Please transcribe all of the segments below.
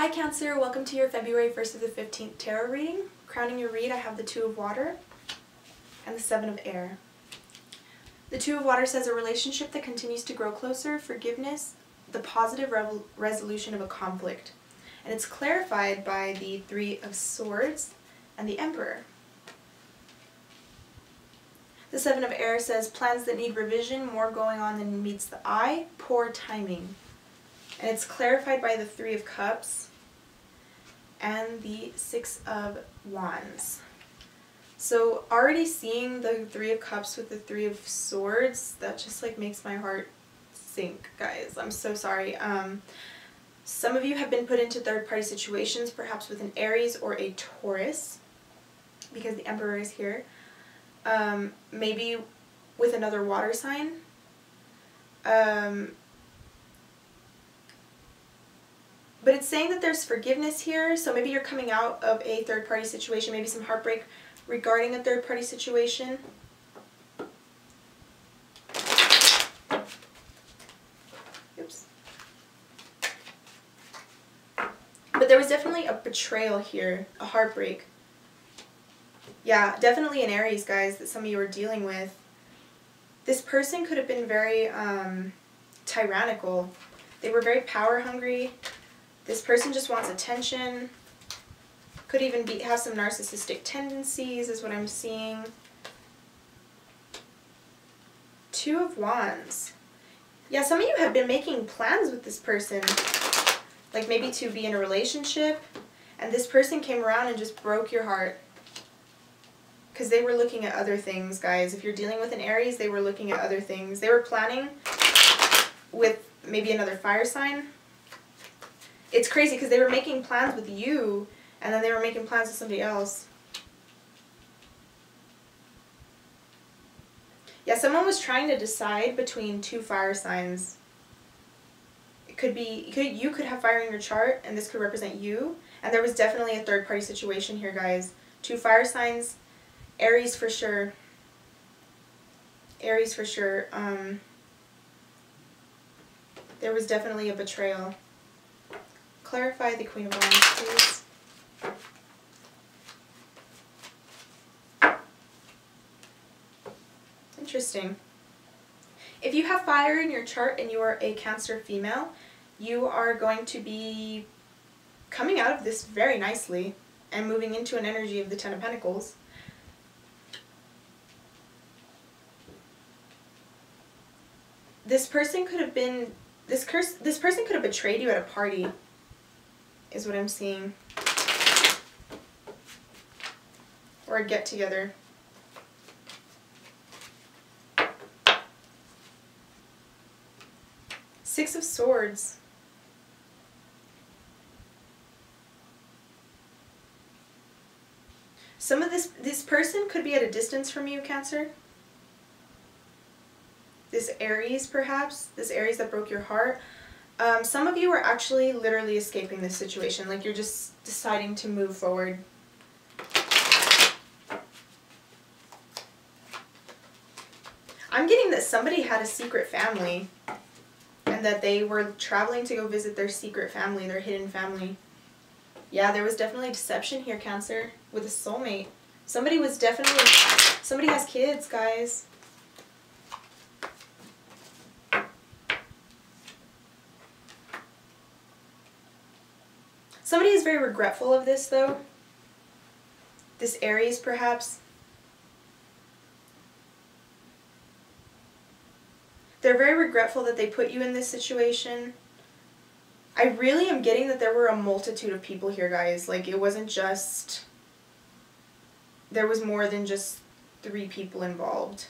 Hi Cancer, welcome to your February 1st to the 15th tarot reading. Crowning your read, I have the Two of Water and the Seven of Air. The Two of Water says a relationship that continues to grow closer, forgiveness, the positive resolution of a conflict. And it's clarified by the Three of Swords and the Emperor. The Seven of Air says plans that need revision, more going on than meets the eye, poor timing. And it's clarified by the Three of Cups and the Six of Wands. So already seeing the Three of Cups with the Three of Swords, that just like makes my heart sink, guys. I'm so sorry. Um, some of you have been put into third-party situations, perhaps with an Aries or a Taurus, because the Emperor is here. Um, maybe with another water sign. Um, But it's saying that there's forgiveness here, so maybe you're coming out of a third-party situation, maybe some heartbreak regarding a third-party situation. Oops. But there was definitely a betrayal here, a heartbreak. Yeah, definitely an Aries, guys, that some of you are dealing with. This person could have been very um, tyrannical. They were very power hungry. This person just wants attention. Could even be have some narcissistic tendencies is what I'm seeing. Two of Wands. Yeah, some of you have been making plans with this person. Like maybe to be in a relationship. And this person came around and just broke your heart. Because they were looking at other things, guys. If you're dealing with an Aries, they were looking at other things. They were planning with maybe another fire sign it's crazy because they were making plans with you and then they were making plans with somebody else. Yeah, someone was trying to decide between two fire signs. It could be, could, you could have fire in your chart and this could represent you. And there was definitely a third party situation here, guys. Two fire signs, Aries for sure. Aries for sure. Um, there was definitely a betrayal clarify the Queen of Wands, please? Interesting. If you have fire in your chart and you are a Cancer female, you are going to be coming out of this very nicely and moving into an energy of the Ten of Pentacles. This person could have been this curse this person could have betrayed you at a party is what I'm seeing. Or a get together. Six of Swords. Some of this, this person could be at a distance from you, Cancer. This Aries, perhaps. This Aries that broke your heart. Um, some of you are actually literally escaping this situation. Like you're just deciding to move forward. I'm getting that somebody had a secret family and that they were traveling to go visit their secret family, their hidden family. Yeah, there was definitely deception here, Cancer, with a soulmate. Somebody was definitely, somebody has kids, guys. Somebody is very regretful of this, though. This Aries, perhaps. They're very regretful that they put you in this situation. I really am getting that there were a multitude of people here, guys. Like, it wasn't just... There was more than just three people involved.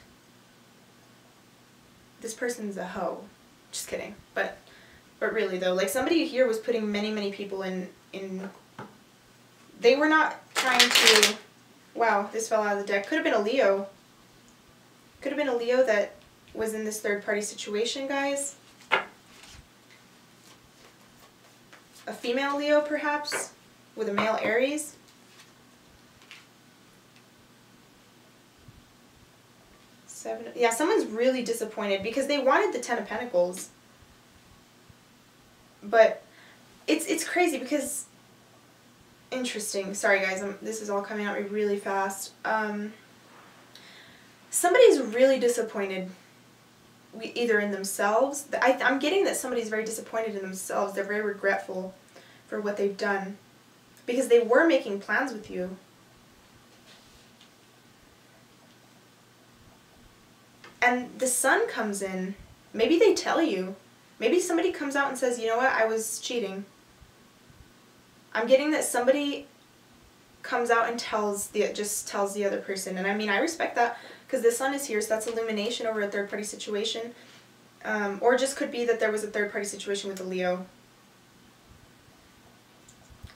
This person's a hoe. Just kidding. But, but really, though, like, somebody here was putting many, many people in in they were not trying to wow this fell out of the deck. Could have been a Leo. Could have been a Leo that was in this third party situation guys. A female Leo perhaps with a male Aries. Seven yeah someone's really disappointed because they wanted the ten of Pentacles. But it's it's crazy because interesting. Sorry guys, I'm, this is all coming at me really fast. Um, somebody's really disappointed either in themselves. I, I'm getting that somebody's very disappointed in themselves. They're very regretful for what they've done because they were making plans with you. And the sun comes in. Maybe they tell you. Maybe somebody comes out and says, you know what, I was cheating. I'm getting that somebody comes out and tells the just tells the other person and I mean I respect that because the sun is here so that's illumination over a third party situation. Um, or just could be that there was a third party situation with a Leo.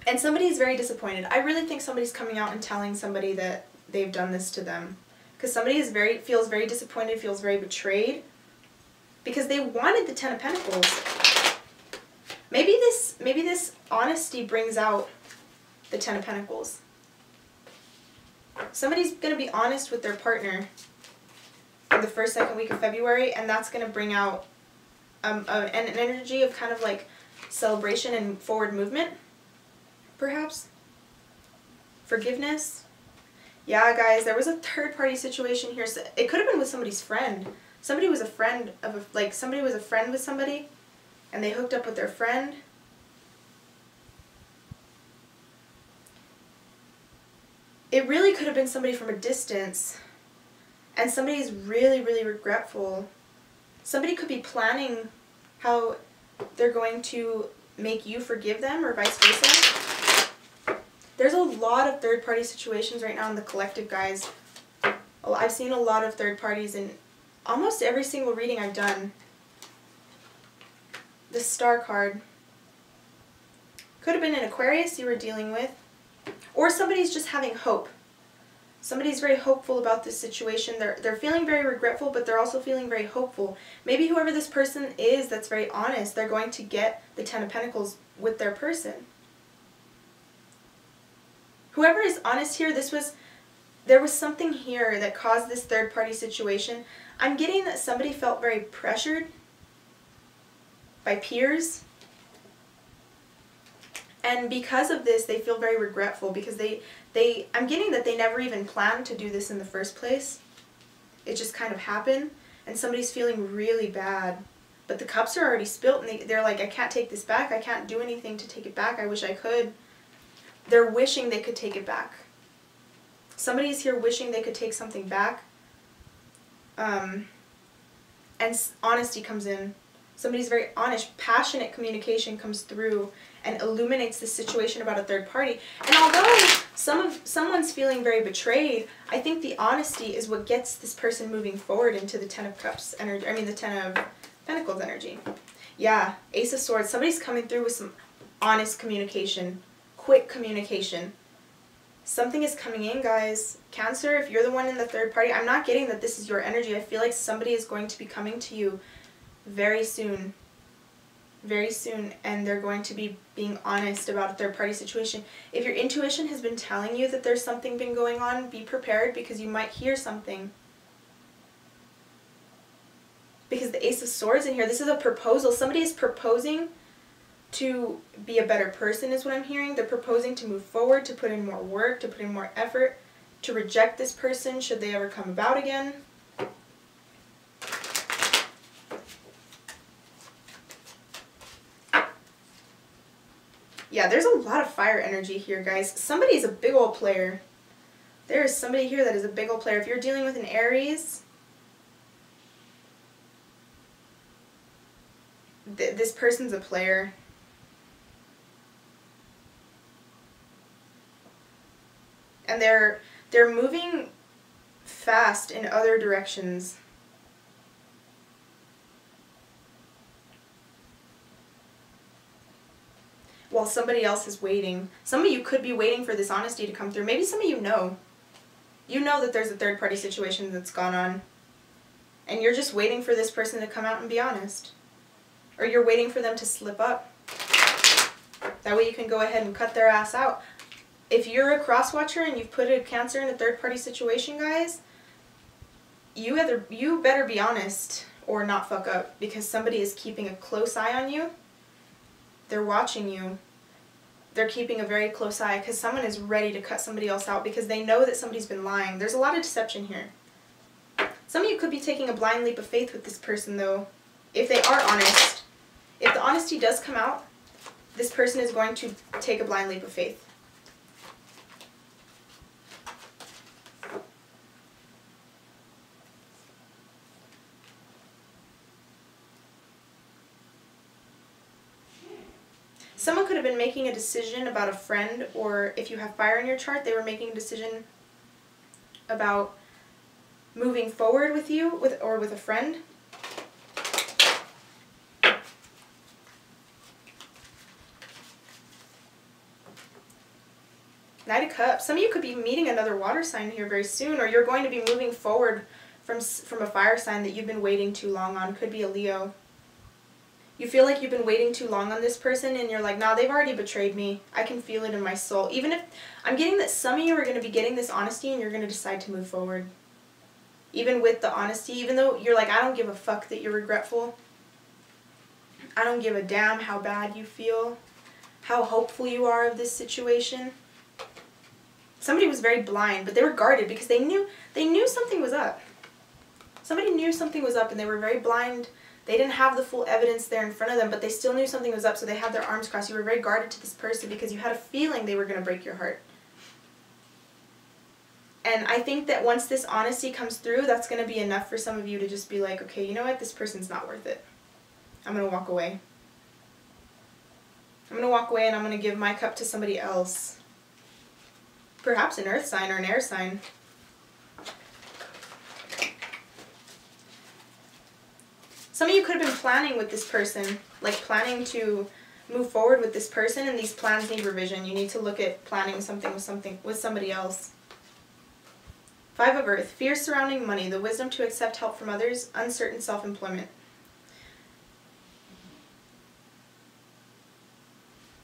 And somebody is very disappointed. I really think somebody's coming out and telling somebody that they've done this to them. Because somebody is very feels very disappointed feels very betrayed because they wanted the ten of Pentacles maybe this maybe this honesty brings out the ten of Pentacles somebody's going to be honest with their partner in the first, second week of February, and that's going to bring out um, a, an, energy of kind of like celebration and forward movement, perhaps. Forgiveness. Yeah, guys, there was a third party situation here. So it could have been with somebody's friend. Somebody was a friend of a, like somebody was a friend with somebody, and they hooked up with their friend it really could have been somebody from a distance and somebody's really, really regretful. Somebody could be planning how they're going to make you forgive them or vice versa. There's a lot of third party situations right now in the collective, guys. I've seen a lot of third parties in almost every single reading I've done. The star card. Could have been an Aquarius you were dealing with. Or somebody's just having hope. Somebody's very hopeful about this situation. They're, they're feeling very regretful, but they're also feeling very hopeful. Maybe whoever this person is that's very honest, they're going to get the Ten of Pentacles with their person. Whoever is honest here, this was, there was something here that caused this third party situation. I'm getting that somebody felt very pressured by peers. And because of this they feel very regretful because they they i'm getting that they never even planned to do this in the first place. It just kind of happened. And somebody's feeling really bad. But the cups are already spilt and they, they're like i can't take this back. I can't do anything to take it back. I wish i could. They're wishing they could take it back. Somebody's here wishing they could take something back. Um, and honesty comes in somebody's very honest passionate communication comes through and illuminates the situation about a third party. And although some of someone's feeling very betrayed, I think the honesty is what gets this person moving forward into the Ten of Cups energy. I mean the Ten of Pentacles energy. Yeah, Ace of Swords. Somebody's coming through with some honest communication, quick communication. Something is coming in, guys. Cancer, if you're the one in the third party, I'm not getting that this is your energy. I feel like somebody is going to be coming to you very soon very soon and they're going to be being honest about a third party situation. If your intuition has been telling you that there's something been going on, be prepared because you might hear something. Because the Ace of Swords in here, this is a proposal. Somebody is proposing to be a better person is what I'm hearing. They're proposing to move forward, to put in more work, to put in more effort, to reject this person should they ever come about again. Yeah, there's a lot of fire energy here, guys. Somebody is a big old player. There is somebody here that is a big old player. If you're dealing with an Aries, th this person's a player. And they're they're moving fast in other directions. While somebody else is waiting. Some of you could be waiting for this honesty to come through. Maybe some of you know. You know that there's a third party situation that's gone on. And you're just waiting for this person to come out and be honest. Or you're waiting for them to slip up. That way you can go ahead and cut their ass out. If you're a cross watcher and you've put a cancer in a third party situation, guys, you either you better be honest or not fuck up because somebody is keeping a close eye on you they're watching you they're keeping a very close eye because someone is ready to cut somebody else out because they know that somebody's been lying. There's a lot of deception here. Some of you could be taking a blind leap of faith with this person though, if they are honest. If the honesty does come out, this person is going to take a blind leap of faith. Someone could have been making a decision about a friend, or if you have fire in your chart, they were making a decision about moving forward with you with or with a friend. Knight of Cups. Some of you could be meeting another water sign here very soon, or you're going to be moving forward from from a fire sign that you've been waiting too long on. Could be a Leo you feel like you've been waiting too long on this person and you're like, nah, they've already betrayed me. I can feel it in my soul. Even if I'm getting that some of you are going to be getting this honesty and you're going to decide to move forward. Even with the honesty, even though you're like, I don't give a fuck that you're regretful. I don't give a damn how bad you feel, how hopeful you are of this situation. Somebody was very blind, but they were guarded because they knew they knew something was up. Somebody knew something was up and they were very blind they didn't have the full evidence there in front of them, but they still knew something was up, so they had their arms crossed. You were very guarded to this person because you had a feeling they were going to break your heart. And I think that once this honesty comes through, that's going to be enough for some of you to just be like, okay, you know what? This person's not worth it. I'm going to walk away. I'm going to walk away and I'm going to give my cup to somebody else. Perhaps an earth sign or an air sign. Some of you could have been planning with this person, like planning to move forward with this person and these plans need revision. You need to look at planning something with something with somebody else. Five of Earth, fear surrounding money, the wisdom to accept help from others, uncertain self-employment.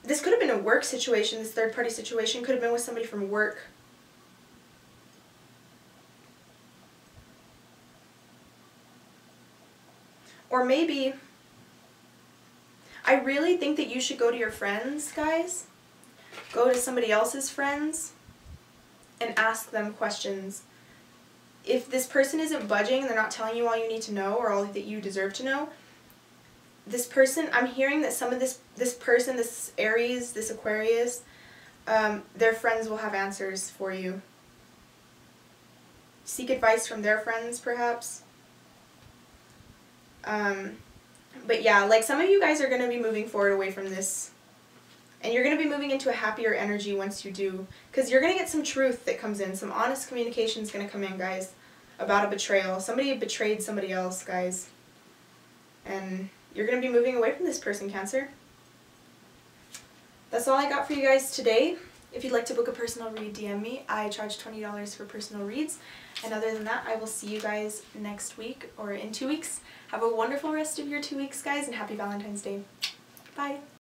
This could have been a work situation, this third party situation could have been with somebody from work Or maybe, I really think that you should go to your friends, guys. Go to somebody else's friends and ask them questions. If this person isn't budging and they're not telling you all you need to know or all that you deserve to know, this person, I'm hearing that some of this, this person, this Aries, this Aquarius, um, their friends will have answers for you. Seek advice from their friends, perhaps. Um, but yeah, like some of you guys are going to be moving forward away from this. And you're going to be moving into a happier energy once you do. Because you're going to get some truth that comes in. Some honest communication is going to come in, guys, about a betrayal. Somebody betrayed somebody else, guys. And you're going to be moving away from this person, Cancer. That's all I got for you guys today. If you'd like to book a personal read, DM me. I charge $20 for personal reads. And other than that, I will see you guys next week or in two weeks. Have a wonderful rest of your two weeks, guys, and happy Valentine's Day. Bye.